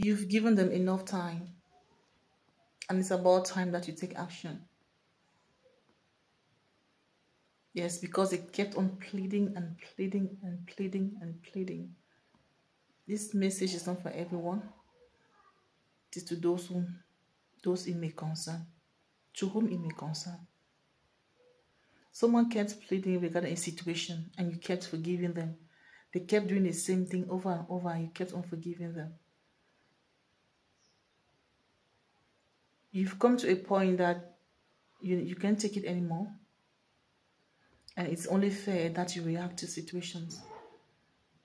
You've given them enough time. And it's about time that you take action. Yes, because they kept on pleading and pleading and pleading and pleading. This message is not for everyone. It is to those whom those it may concern, to whom it may concern. Someone kept pleading regarding a situation and you kept forgiving them. They kept doing the same thing over and over and you kept on forgiving them. You've come to a point that you, you can't take it anymore. And it's only fair that you react to situations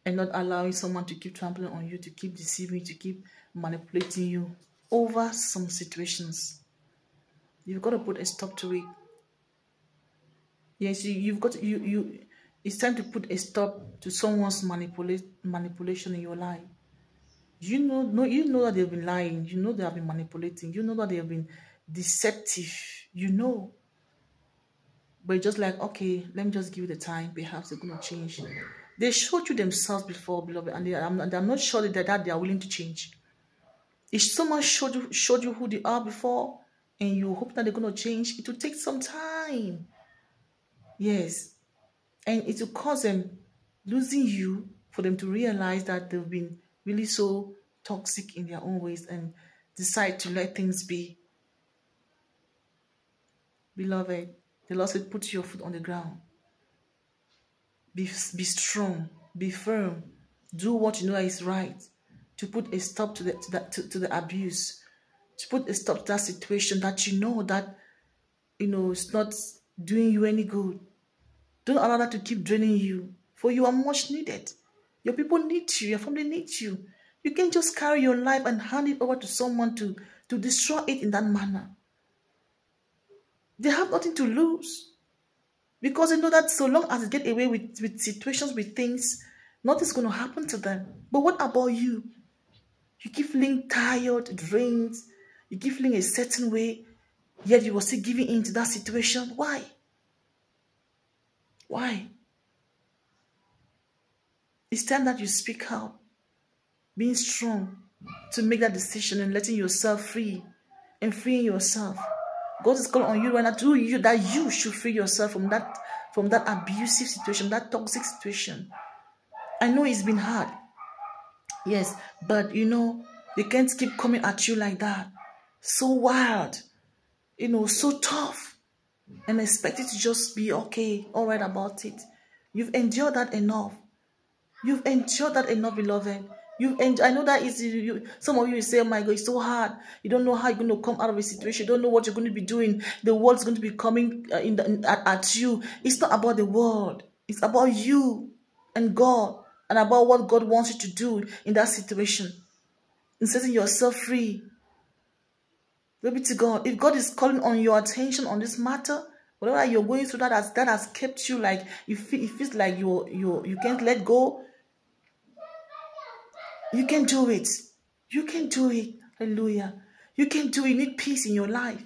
and not allowing someone to keep trampling on you, to keep deceiving you, to keep manipulating you over some situations. You've got to put a stop to it. Yes, you, you've got you you. It's time to put a stop to someone's manipulate manipulation in your life. You know, no, you know that they've been lying. You know they have been manipulating. You know that they have been deceptive. You know. But just like, okay, let me just give you the time. Perhaps they're going to change. They showed you themselves before, beloved, and they, I'm, I'm not sure that, that they are willing to change. If someone showed you, showed you who they are before, and you hope that they're going to change, it will take some time. Yes. And it will cause them losing you for them to realize that they've been really so toxic in their own ways and decide to let things be. Beloved, the Lord said, put your foot on the ground. Be, be strong, be firm, do what you know is right to put a stop to the, to, the, to, to the abuse, to put a stop to that situation that you know that, you know, it's not doing you any good. Don't allow that to keep draining you, for you are much needed. Your people need you, your family needs you. You can't just carry your life and hand it over to someone to, to destroy it in that manner. They have nothing to lose. Because they know that so long as they get away with, with situations, with things, nothing's going to happen to them. But what about you? You keep feeling tired, drained. You keep feeling a certain way, yet you are still giving in to that situation. Why? Why? It's time that you speak out, being strong to make that decision and letting yourself free and freeing yourself. God is calling on you right now to you that you should free yourself from that from that abusive situation, that toxic situation. I know it's been hard. Yes, but you know, they can't keep coming at you like that. So wild, you know, so tough. And expect it to just be okay, all right about it. You've endured that enough. You've endured that enough, beloved. You've and I know that is you, some of you say, Oh my God, it's so hard. You don't know how you're going to come out of a situation. You don't know what you're going to be doing. The world's going to be coming uh, in, the, at, at you. It's not about the world, it's about you and God and about what God wants you to do in that situation. In setting yourself free. Glory to God. If God is calling on your attention on this matter, whatever you're going through that has that has kept you like you feel it feels like you you you can't let go you can do it. You can do it. Hallelujah. You can do it. You need peace in your life.